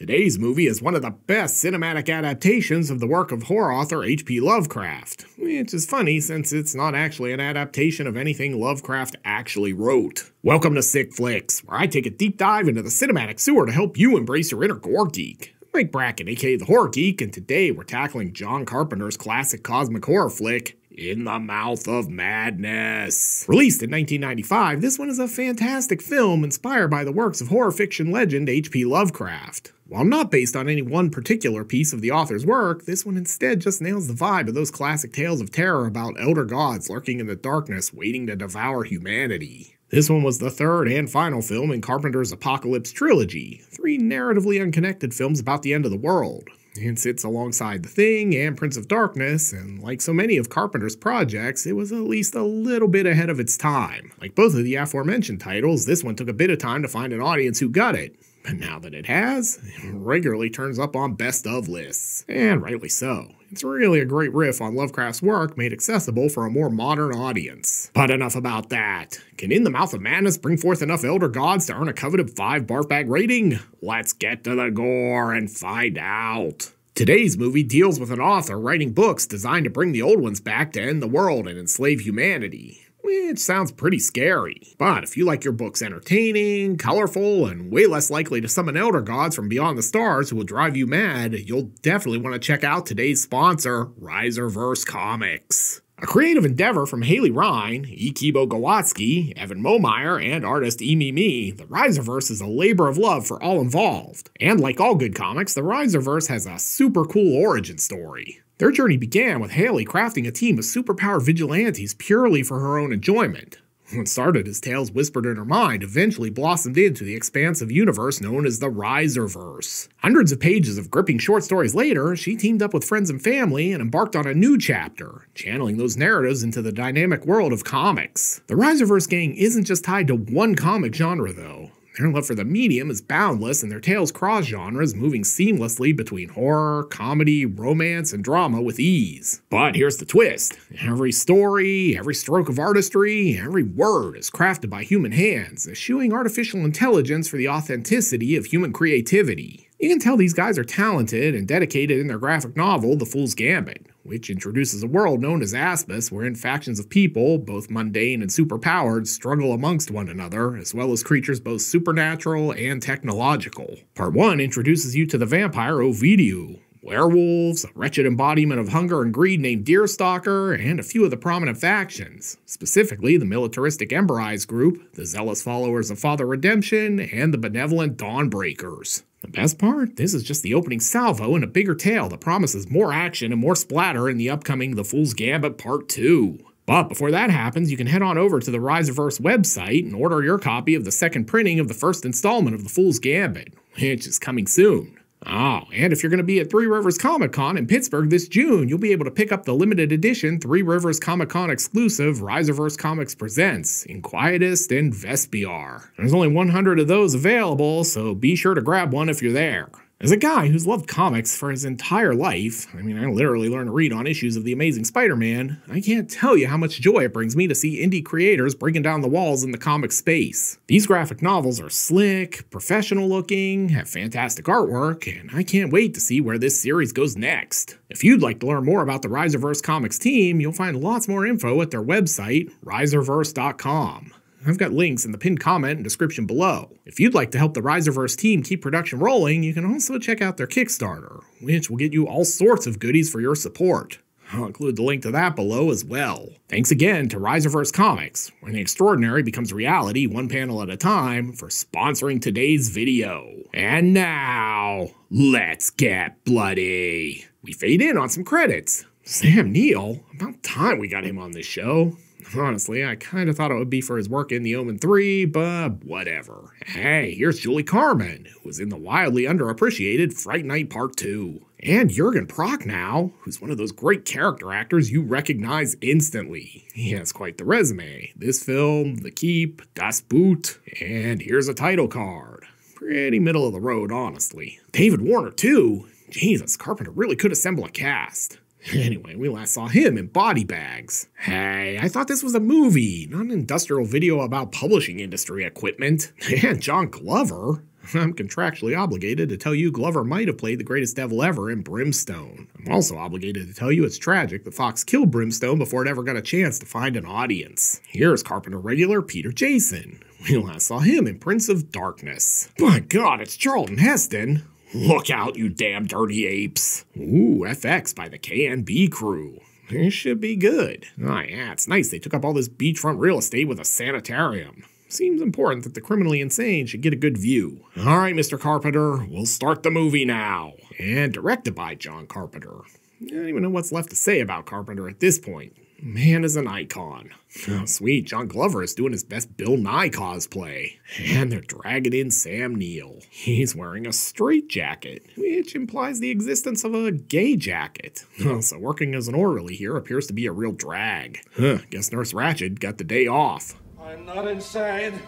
Today's movie is one of the best cinematic adaptations of the work of horror author H.P. Lovecraft, which is funny since it's not actually an adaptation of anything Lovecraft actually wrote. Welcome to Sick Flicks, where I take a deep dive into the cinematic sewer to help you embrace your inner gore geek. Mike Bracken, aka The Horror Geek, and today we're tackling John Carpenter's classic cosmic horror flick, in the Mouth of Madness. Released in 1995, this one is a fantastic film inspired by the works of horror fiction legend H.P. Lovecraft. While not based on any one particular piece of the author's work, this one instead just nails the vibe of those classic tales of terror about elder gods lurking in the darkness waiting to devour humanity. This one was the third and final film in Carpenter's Apocalypse trilogy, three narratively unconnected films about the end of the world and sits alongside The Thing and Prince of Darkness, and like so many of Carpenter's projects, it was at least a little bit ahead of its time. Like both of the aforementioned titles, this one took a bit of time to find an audience who got it, but now that it has, it regularly turns up on best of lists, and rightly so. It's really a great riff on Lovecraft's work made accessible for a more modern audience. But enough about that. Can In the Mouth of Madness bring forth enough Elder Gods to earn a coveted 5 barf bag rating? Let's get to the gore and find out. Today's movie deals with an author writing books designed to bring the old ones back to end the world and enslave humanity which sounds pretty scary. But if you like your books entertaining, colorful, and way less likely to summon elder gods from beyond the stars who will drive you mad, you'll definitely want to check out today's sponsor, Riserverse Comics. A creative endeavor from Haley Rine, E. Kibo Gawatsky, Evan Momeyer, and artist Emi Me, the Riserverse is a labor of love for all involved. And like all good comics, the Riserverse has a super cool origin story. Their journey began with Haley crafting a team of superpowered vigilantes purely for her own enjoyment. What started as tales whispered in her mind eventually blossomed into the expansive universe known as the Riserverse. Hundreds of pages of gripping short stories later, she teamed up with friends and family and embarked on a new chapter, channeling those narratives into the dynamic world of comics. The Riserverse gang isn't just tied to one comic genre, though. Their love for the medium is boundless, and their tales cross genres, moving seamlessly between horror, comedy, romance, and drama with ease. But here's the twist every story, every stroke of artistry, every word is crafted by human hands, eschewing artificial intelligence for the authenticity of human creativity. You can tell these guys are talented and dedicated in their graphic novel, The Fool's Gambit, which introduces a world known as Aspis, wherein factions of people, both mundane and superpowered, struggle amongst one another, as well as creatures both supernatural and technological. Part 1 introduces you to the vampire Ovidiu, werewolves, a wretched embodiment of hunger and greed named Deerstalker, and a few of the prominent factions, specifically the militaristic Ember Eyes group, the zealous followers of Father Redemption, and the benevolent Dawnbreakers. The best part? This is just the opening salvo in a bigger tale that promises more action and more splatter in the upcoming The Fool's Gambit Part 2. But before that happens, you can head on over to the Riserverse website and order your copy of the second printing of the first installment of The Fool's Gambit, which is coming soon. Oh, and if you're going to be at Three Rivers Comic Con in Pittsburgh this June, you'll be able to pick up the limited edition Three Rivers Comic Con exclusive Riserverse Comics Presents Inquietus and Vespiar. There's only 100 of those available, so be sure to grab one if you're there. As a guy who's loved comics for his entire life, I mean, I literally learned to read on issues of The Amazing Spider Man, I can't tell you how much joy it brings me to see indie creators breaking down the walls in the comic space. These graphic novels are slick, professional looking, have fantastic artwork, and I can't wait to see where this series goes next. If you'd like to learn more about the Riserverse Comics team, you'll find lots more info at their website, riserverse.com. I've got links in the pinned comment and description below. If you'd like to help the Riserverse team keep production rolling, you can also check out their Kickstarter, which will get you all sorts of goodies for your support. I'll include the link to that below as well. Thanks again to Riserverse Comics, where the extraordinary becomes reality one panel at a time, for sponsoring today's video. And now, let's get bloody. We fade in on some credits. Sam Neill? About time we got him on this show. Honestly, I kind of thought it would be for his work in The Omen 3, but whatever. Hey, here's Julie Carmen, who was in the wildly underappreciated Fright Night Part 2. And Jurgen Prochnow, who's one of those great character actors you recognize instantly. He has quite the resume. This film, The Keep, Das Boot, and here's a title card. Pretty middle of the road, honestly. David Warner, too. Jesus, Carpenter really could assemble a cast. Anyway, we last saw him in Body Bags. Hey, I thought this was a movie, not an industrial video about publishing industry equipment. And John Glover. I'm contractually obligated to tell you Glover might have played the greatest devil ever in Brimstone. I'm also obligated to tell you it's tragic that Fox killed Brimstone before it ever got a chance to find an audience. Here's Carpenter regular Peter Jason. We last saw him in Prince of Darkness. My god, it's Charlton Heston! Look out, you damn dirty apes! Ooh, FX by the KNB crew. This should be good. Oh yeah, it's nice they took up all this beachfront real estate with a sanitarium. Seems important that the criminally insane should get a good view. All right, Mr. Carpenter, we'll start the movie now. And directed by John Carpenter. I don't even know what's left to say about Carpenter at this point. Man is an icon. Oh, sweet, John Glover is doing his best Bill Nye cosplay. And they're dragging in Sam Neill. He's wearing a straight jacket, which implies the existence of a gay jacket. so working as an orderly here appears to be a real drag. Huh, guess Nurse Ratched got the day off. I'm not insane.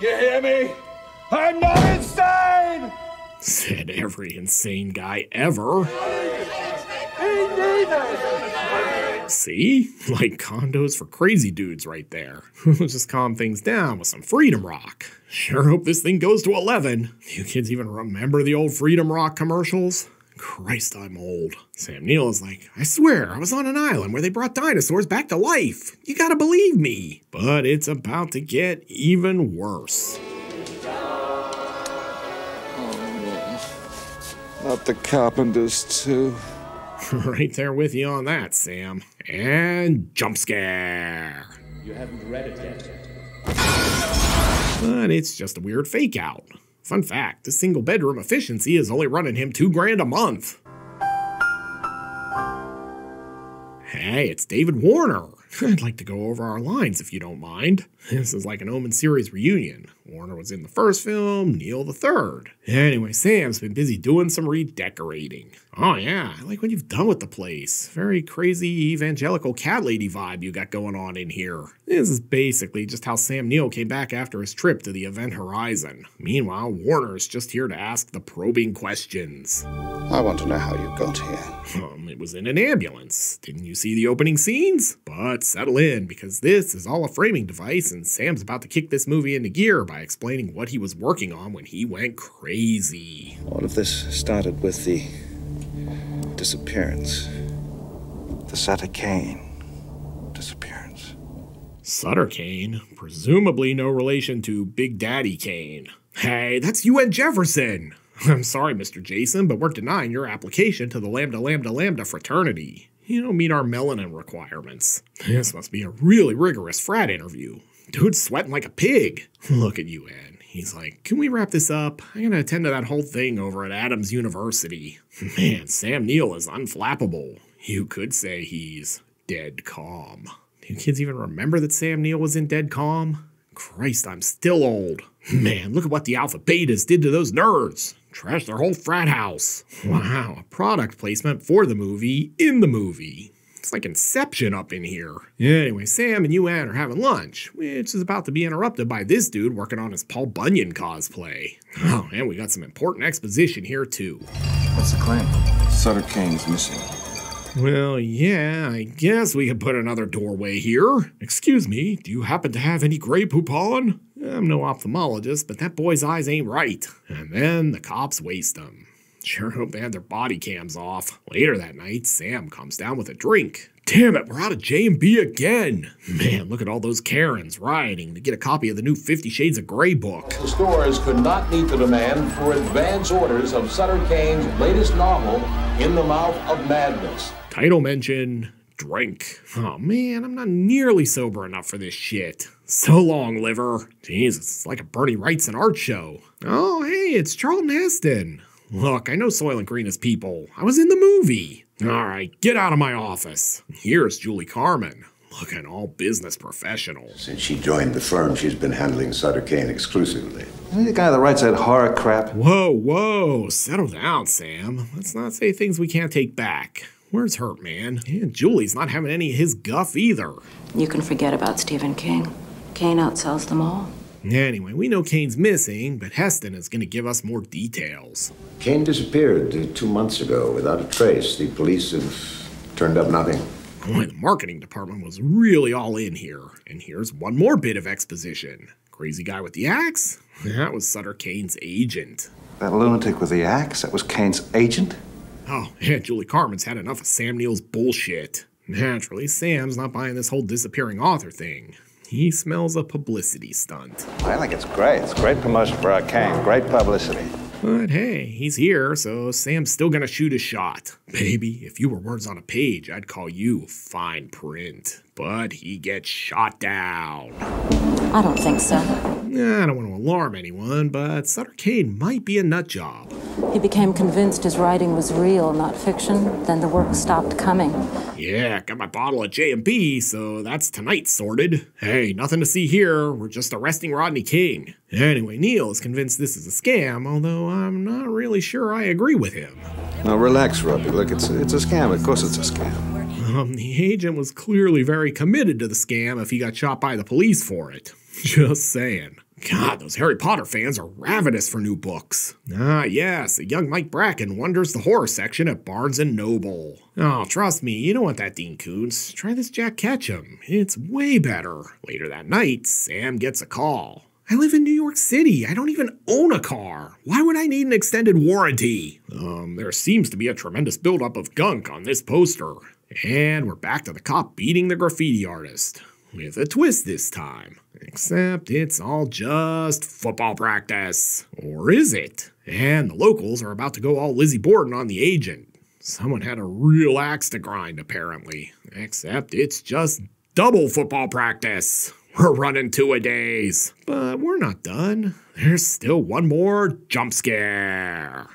You hear me? I'm not insane! Said every insane guy ever. See? Like condos for crazy dudes right there. Let's Just calm things down with some Freedom Rock. Sure hope this thing goes to 11. You kids even remember the old Freedom Rock commercials? Christ, I'm old. Sam Neill is like, I swear, I was on an island where they brought dinosaurs back to life. You gotta believe me. But it's about to get even worse. Not the carpenters, too. right there with you on that, Sam. And jump scare. You haven't read it yet. But it's just a weird fake out. Fun fact, this single bedroom efficiency is only running him two grand a month. Hey, it's David Warner. I'd like to go over our lines if you don't mind. This is like an Omen series reunion. Warner was in the first film, Neill the third. Anyway, Sam's been busy doing some redecorating. Oh yeah, I like what you've done with the place. Very crazy evangelical cat lady vibe you got going on in here. This is basically just how Sam Neill came back after his trip to the Event Horizon. Meanwhile, Warner's just here to ask the probing questions. I want to know how you got here. Um, it was in an ambulance. Didn't you see the opening scenes? But settle in, because this is all a framing device, and Sam's about to kick this movie into gear by explaining what he was working on when he went crazy. All of this started with the disappearance. The Sutter Kane disappearance. Sutter Kane, presumably no relation to Big Daddy Kane. Hey, that's you and Jefferson! I'm sorry, Mr. Jason, but we're denying your application to the Lambda Lambda Lambda fraternity. You don't meet our melanin requirements. This must be a really rigorous frat interview. Dude's sweating like a pig. Look at you, Ed. He's like, Can we wrap this up? I'm gonna attend to that whole thing over at Adams University. Man, Sam Neill is unflappable. You could say he's dead calm. Do kids even remember that Sam Neill was in Dead Calm? Christ, I'm still old. Man, look at what the Alpha Betas did to those nerds. Trashed their whole frat house. Wow, a product placement for the movie in the movie. It's like Inception up in here. Anyway, Sam and UN are having lunch, which is about to be interrupted by this dude working on his Paul Bunyan cosplay. Oh, and we got some important exposition here too. What's the claim? Sutter Kane's missing. Well, yeah, I guess we could put another doorway here. Excuse me, do you happen to have any Grey Poupon? I'm no ophthalmologist, but that boy's eyes ain't right. And then the cops waste him. Sure hope they had their body cams off. Later that night, Sam comes down with a drink. Damn it, we're out of J&B again. Man, look at all those Karens rioting to get a copy of the new Fifty Shades of Grey book. The stores could not meet the demand for advance orders of Sutter Kane's latest novel, In the Mouth of Madness. Title mention, drink. Oh man, I'm not nearly sober enough for this shit. So long, liver. Jesus, it's like a Bernie Wrightson art show. Oh, hey, it's Charlton Heston. Look, I know Soylent Green is people. I was in the movie. All right, get out of my office. Here's Julie Carmen, looking all business professional. Since she joined the firm, she's been handling Sutter Kane exclusively. Are the guy that writes that horror crap? Whoa, whoa, settle down, Sam. Let's not say things we can't take back. Where's Hurt Man? And Julie's not having any of his guff either. You can forget about Stephen King. Kane outsells them all. Anyway, we know Kane's missing, but Heston is going to give us more details. Kane disappeared uh, two months ago without a trace. The police have turned up nothing. Boy, the marketing department was really all in here. And here's one more bit of exposition. Crazy guy with the axe? That was Sutter Kane's agent. That lunatic with the axe, that was Kane's agent? Oh, yeah, Julie Carmen's had enough of Sam Neill's bullshit. Naturally, Sam's not buying this whole disappearing author thing. He smells a publicity stunt. I think it's great. It's great promotion for our Kane. Great publicity. But hey, he's here, so Sam's still gonna shoot a shot. Baby, if you were words on a page, I'd call you fine print. But he gets shot down. I don't think so. I don't want to alarm anyone, but Sutter Kane might be a nut job. He became convinced his writing was real, not fiction. Then the work stopped coming. Yeah, got my bottle of J&B, so that's tonight sorted. Hey, nothing to see here. We're just arresting Rodney King. Anyway, Neill is convinced this is a scam, although I'm not really sure I agree with him. Now relax, Robbie. Look, it's a, it's a scam. Of course it's a scam. Um, the agent was clearly very committed to the scam if he got shot by the police for it. Just saying. God, those Harry Potter fans are ravenous for new books. Ah, yes, a young Mike Bracken wanders the horror section at Barnes & Noble. Oh, trust me, you don't want that, Dean Koontz. Try this Jack Ketchum. It's way better. Later that night, Sam gets a call. I live in New York City. I don't even own a car. Why would I need an extended warranty? Um, there seems to be a tremendous buildup of gunk on this poster. And we're back to the cop beating the graffiti artist. With a twist this time. Except it's all just football practice. Or is it? And the locals are about to go all Lizzie Borden on the agent. Someone had a real axe to grind, apparently. Except it's just double football practice. We're running two a days. But we're not done. There's still one more jump scare.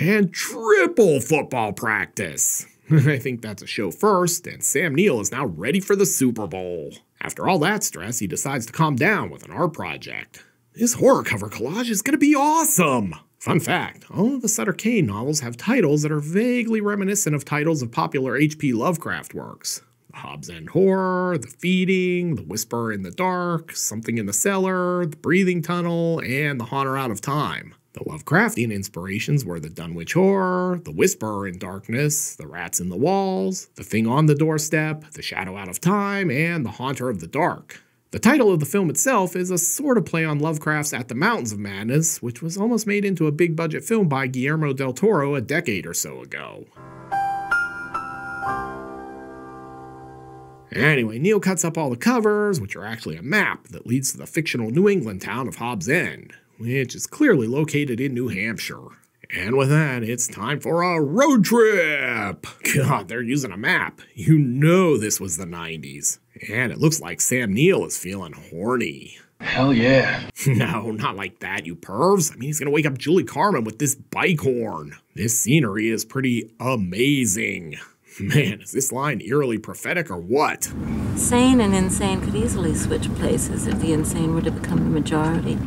And triple football practice. I think that's a show first, and Sam Neill is now ready for the Super Bowl. After all that stress, he decides to calm down with an art project. This horror cover collage is gonna be awesome! Fun fact all of the Sutter Kane novels have titles that are vaguely reminiscent of titles of popular H.P. Lovecraft works. The Hobbs End Horror, The Feeding, The Whisper in the Dark, Something in the Cellar, The Breathing Tunnel, and The Haunter Out of Time. The Lovecraftian inspirations were the Dunwich Horror, The Whisperer in Darkness, The Rats in the Walls, The Thing on the Doorstep, The Shadow Out of Time, and The Haunter of the Dark. The title of the film itself is a sort of play on Lovecraft's At the Mountains of Madness, which was almost made into a big budget film by Guillermo del Toro a decade or so ago. Anyway, Neill cuts up all the covers, which are actually a map that leads to the fictional New England town of Hobbs End, which is clearly located in New Hampshire. And with that, it's time for a road trip! God, they're using a map. You know this was the 90s. And it looks like Sam Neill is feeling horny. Hell yeah. No, not like that, you pervs. I mean, he's gonna wake up Julie Carmen with this bike horn. This scenery is pretty amazing. Man, is this line eerily prophetic or what? Sane and insane could easily switch places if the insane were to become the majority.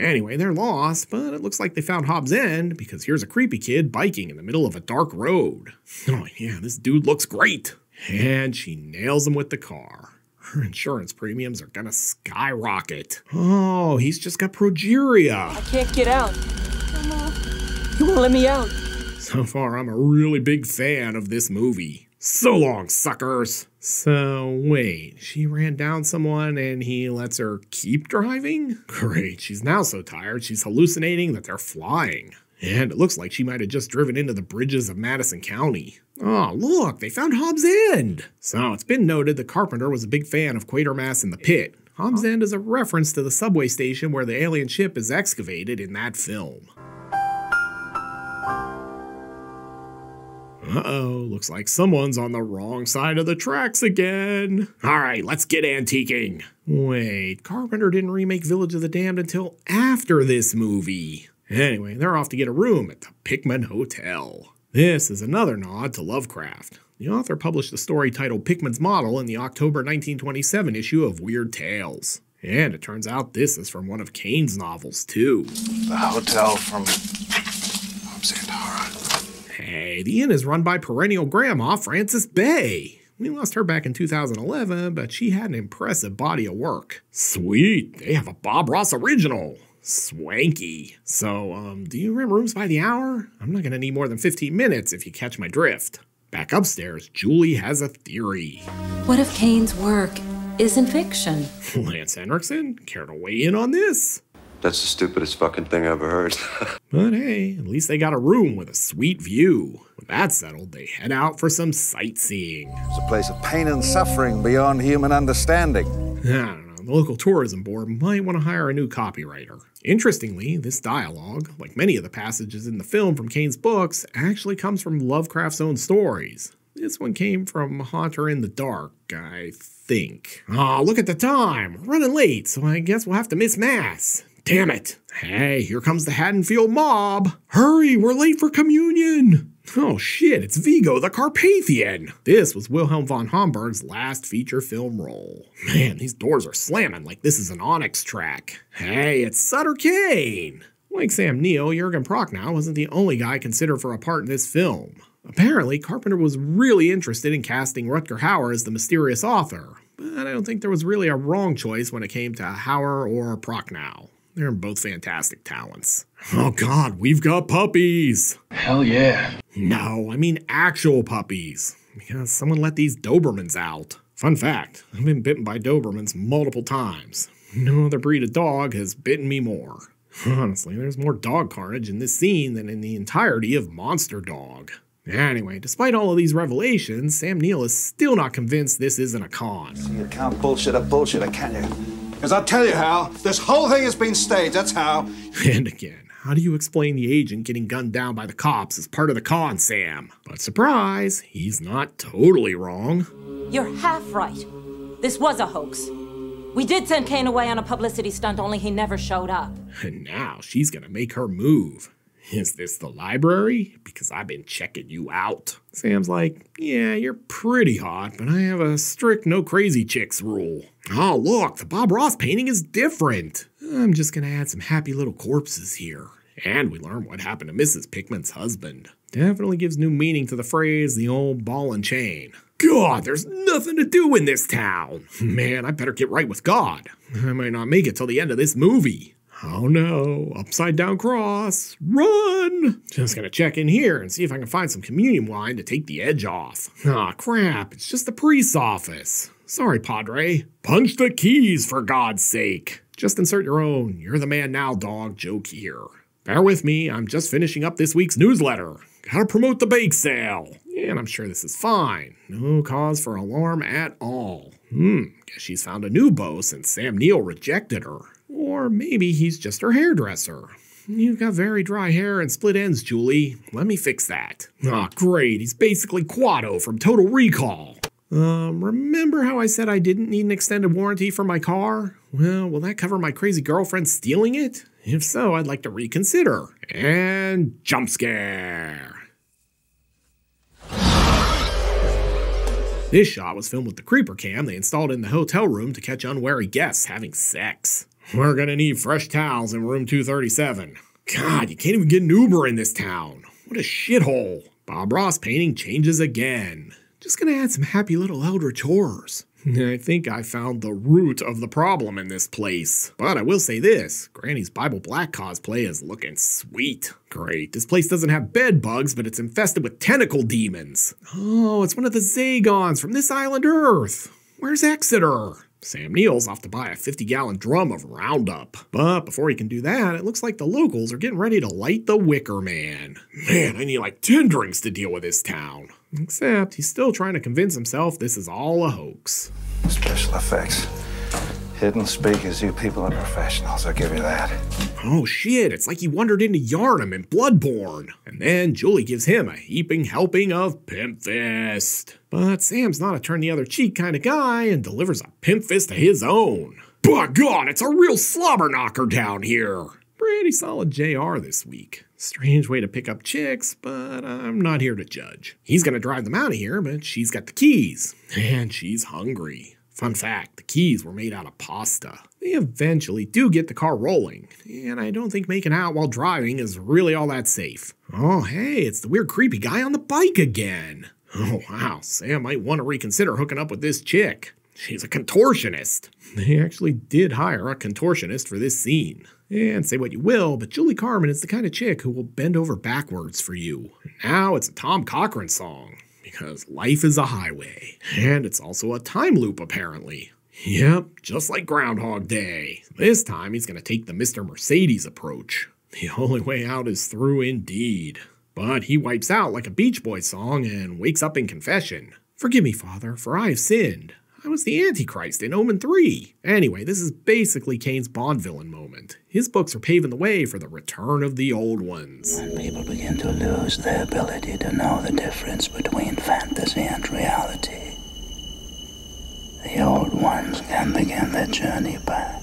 Anyway, they're lost, but it looks like they found Hobbs End because here's a creepy kid biking in the middle of a dark road. Oh, yeah, this dude looks great. And she nails him with the car. Her insurance premiums are gonna skyrocket. Oh, he's just got progeria. I can't get out. You won't let me out. So far, I'm a really big fan of this movie. So long, suckers! So, wait, she ran down someone and he lets her keep driving? Great, she's now so tired she's hallucinating that they're flying. And it looks like she might have just driven into the bridges of Madison County. Oh, look, they found Hobbs End! So, it's been noted that Carpenter was a big fan of Quatermass in the Pit. Hobbs End is a reference to the subway station where the alien ship is excavated in that film. Uh-oh, looks like someone's on the wrong side of the tracks again. All right, let's get antiquing. Wait, Carpenter didn't remake Village of the Damned until after this movie. Anyway, they're off to get a room at the Pickman Hotel. This is another nod to Lovecraft. The author published a story titled Pickman's Model in the October 1927 issue of Weird Tales. And it turns out this is from one of Kane's novels, too. The hotel from Hobbs. Hey, the inn is run by perennial grandma Frances Bay. We lost her back in 2011, but she had an impressive body of work. Sweet, they have a Bob Ross original. Swanky. So, um, do you rent rooms by the hour? I'm not gonna need more than 15 minutes if you catch my drift. Back upstairs, Julie has a theory. What if Kane's work isn't fiction. Lance Henriksen, care to weigh in on this? That's the stupidest fucking thing I ever heard. But hey, at least they got a room with a sweet view. With that settled, they head out for some sightseeing. It's a place of pain and suffering beyond human understanding. I don't know, the local tourism board might want to hire a new copywriter. Interestingly, this dialogue, like many of the passages in the film from Kane's books, actually comes from Lovecraft's own stories. This one came from Haunter in the Dark, I think. Aw, look at the time! We're running late, so I guess we'll have to miss Mass. Damn it! Hey, here comes the Haddonfield mob! Hurry, we're late for communion! Oh shit, it's Vigo the Carpathian! This was Wilhelm von Homburg's last feature film role. Man, these doors are slamming like this is an Onyx track. Hey, it's Sutter Kane! Like Sam Neill, Jurgen Prochnow wasn't the only guy considered for a part in this film. Apparently, Carpenter was really interested in casting Rutger Hauer as the mysterious author, but I don't think there was really a wrong choice when it came to Hauer or Prochnow. They're both fantastic talents. Oh god, we've got puppies! Hell yeah. No, I mean actual puppies. Because someone let these Dobermans out. Fun fact I've been bitten by Dobermans multiple times. No other breed of dog has bitten me more. Honestly, there's more dog carnage in this scene than in the entirety of Monster Dog. Anyway, despite all of these revelations, Sam Neill is still not convinced this isn't a con. You can't bullshit a bullshitter, can you? Because I'll tell you how. This whole thing has been staged, that's how. And again, how do you explain the agent getting gunned down by the cops as part of the con, Sam? But surprise, he's not totally wrong. You're half right. This was a hoax. We did send Kane away on a publicity stunt, only he never showed up. And now she's gonna make her move. Is this the library? Because I've been checking you out. Sam's like, Yeah, you're pretty hot, but I have a strict no crazy chicks rule. Oh, look, the Bob Ross painting is different. I'm just gonna add some happy little corpses here. And we learn what happened to Mrs. Pickman's husband. Definitely gives new meaning to the phrase the old ball and chain. God, there's nothing to do in this town. Man, I better get right with God. I might not make it till the end of this movie. Oh no, upside down cross. Run! Just gonna check in here and see if I can find some communion wine to take the edge off. Aw, crap, it's just the priest's office. Sorry, Padre. Punch the keys, for God's sake. Just insert your own You're the Man Now dog joke here. Bear with me, I'm just finishing up this week's newsletter. Gotta promote the bake sale. And I'm sure this is fine. No cause for alarm at all. Hmm, guess she's found a new beau since Sam Neill rejected her. Or maybe he's just her hairdresser. You've got very dry hair and split ends, Julie. Let me fix that. Ah, great. He's basically Kuato from Total Recall. Um, remember how I said I didn't need an extended warranty for my car? Well, will that cover my crazy girlfriend stealing it? If so, I'd like to reconsider. And jump scare. This shot was filmed with the creeper cam they installed in the hotel room to catch unwary guests having sex. We're gonna need fresh towels in room 237. God, you can't even get an Uber in this town. What a shithole. Bob Ross painting changes again. Just gonna add some happy little eldritch horrors. I think I found the root of the problem in this place. But I will say this Granny's Bible Black cosplay is looking sweet. Great. This place doesn't have bed bugs, but it's infested with tentacle demons. Oh, it's one of the Zagons from this island Earth. Where's Exeter? Sam Neill's off to buy a 50 gallon drum of Roundup. But before he can do that, it looks like the locals are getting ready to light the Wicker Man. Man, I need like 10 drinks to deal with this town. Except he's still trying to convince himself this is all a hoax. Special effects. Hidden speakers, you people are professionals, I'll give you that. Oh shit, it's like he wandered into Yharnam in Bloodborne. And then Julie gives him a heaping helping of Pimp Fist. But Sam's not a turn the other cheek kind of guy and delivers a Pimp Fist of his own. By God, it's a real slobber knocker down here. Pretty solid JR this week. Strange way to pick up chicks, but I'm not here to judge. He's gonna drive them out of here, but she's got the keys. And she's hungry. Fun fact the keys were made out of pasta. They eventually do get the car rolling, and I don't think making out while driving is really all that safe. Oh, hey, it's the weird creepy guy on the bike again. Oh, wow, Sam might want to reconsider hooking up with this chick. She's a contortionist. They actually did hire a contortionist for this scene. And say what you will, but Julie Carmen is the kind of chick who will bend over backwards for you. Now it's a Tom Cochrane song because life is a highway. And it's also a time loop, apparently. Yep, just like Groundhog Day. This time he's gonna take the Mr. Mercedes approach. The only way out is through indeed. But he wipes out like a Beach Boys song and wakes up in confession. Forgive me, Father, for I have sinned. I was the Antichrist in Omen 3. Anyway, this is basically Kane's Bond villain moment. His books are paving the way for the return of the old ones. When people begin to lose their ability to know the difference between fantasy and reality, the old ones can begin their journey back.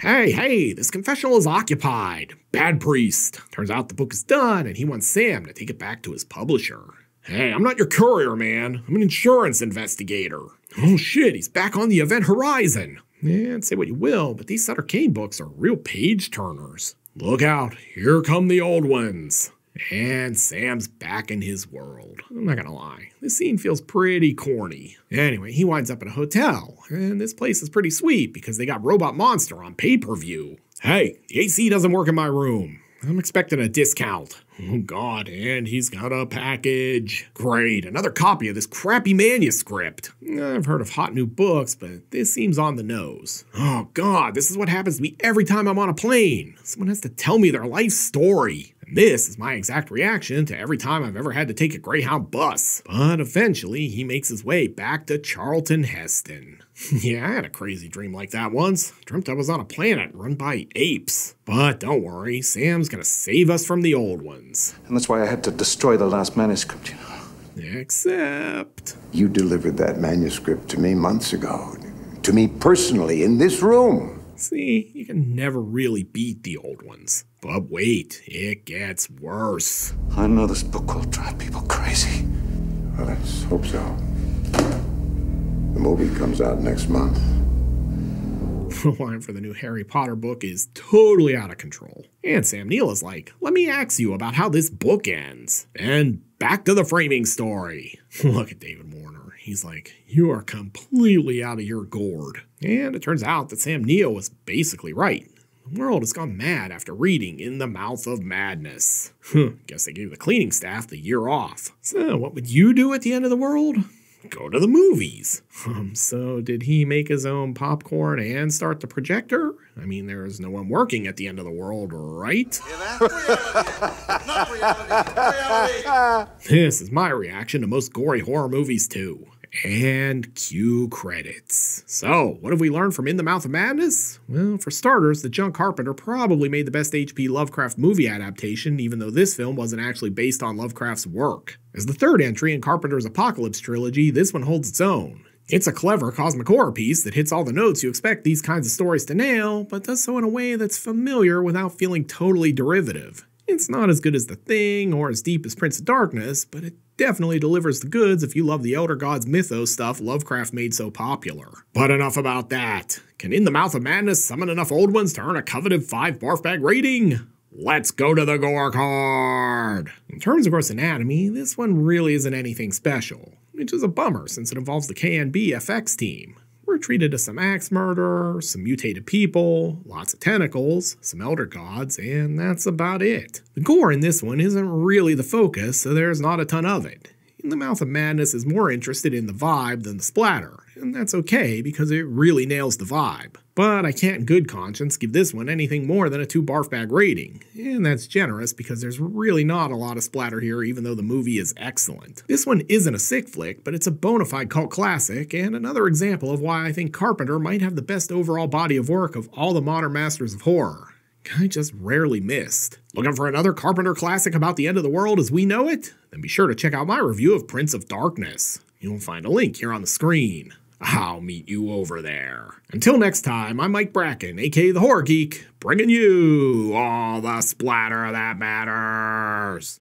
Hey, hey, this confessional is occupied. Bad priest. Turns out the book is done and he wants Sam to take it back to his publisher. Hey, I'm not your courier, man. I'm an insurance investigator. Oh shit, he's back on the event horizon. And say what you will, but these Sutter Kane books are real page turners. Look out, here come the old ones. And Sam's back in his world. I'm not gonna lie, this scene feels pretty corny. Anyway, he winds up in a hotel, and this place is pretty sweet because they got Robot Monster on pay per view. Hey, the AC doesn't work in my room. I'm expecting a discount. Oh god, and he's got a package. Great, another copy of this crappy manuscript. I've heard of hot new books, but this seems on the nose. Oh god, this is what happens to me every time I'm on a plane. Someone has to tell me their life story. And this is my exact reaction to every time I've ever had to take a Greyhound bus. But eventually, he makes his way back to Charlton Heston. yeah, I had a crazy dream like that once. Dreamt I was on a planet run by apes. But don't worry, Sam's gonna save us from the old ones. And that's why I had to destroy the last manuscript, you know. Except. You delivered that manuscript to me months ago. To me personally, in this room. See, you can mm-hmm. never really beat the old ones. But wait, it gets worse. I know this book will drive people crazy. Well, let's hope so. The movie comes out next month. The line for the new Harry Potter book is totally out of control. And Sam Neill is like, let me ask you about how this book ends. And back to the framing story. Look at David Warner. He's like, you are completely out of your gourd. And it turns out that Sam Neill was basically right. The world has gone mad after reading In the Mouth of Madness. Guess they gave the cleaning staff the year off. So, what would you do at the end of the world? Go to the movies. Um, so, did he make his own popcorn and start the projector? I mean, there is no one working at the end of the world, right? This is my reaction to most gory horror movies, too. And cue credits. So, what have we learned from In the Mouth of Madness? Well, for starters, the John Carpenter probably made the best H.P. Lovecraft movie adaptation, even though this film wasn't actually based on Lovecraft's work. As the third entry in Carpenter's Apocalypse trilogy, this one holds its own. It's a clever cosmic horror piece that hits all the notes you expect these kinds of stories to nail, but does so in a way that's familiar without feeling totally derivative. It's not as good as The Thing or as deep as Prince of Darkness, but it definitely delivers the goods if you love the Elder Gods mythos stuff Lovecraft made so popular. But enough about that. Can In the Mouth of Madness summon enough old ones to earn a coveted 5 barf bag rating? Let's go to the gore card! In terms of gross anatomy, this one really isn't anything special, which is a bummer since it involves the KNB FX team. We're treated to some axe murder, some mutated people, lots of tentacles, some elder gods, and that's about it. The gore in this one isn't really the focus, so there's not a ton of it. In the Mouth of Madness is more interested in the vibe than the splatter, and that's okay because it really nails the vibe. But I can't in good conscience give this one anything more than a 2 barf bag rating, and that's generous because there's really not a lot of splatter here even though the movie is excellent. This one isn't a sick flick, but it's a bona fide cult classic, and another example of why I think Carpenter might have the best overall body of work of all the modern masters of horror. Guy just rarely missed. Looking for another Carpenter classic about the end of the world as we know it? Then be sure to check out my review of Prince of Darkness. You'll find a link here on the screen. I'll meet you over there. Until next time, I'm Mike Bracken, aka The Horror Geek, bringing you all the splatter that matters.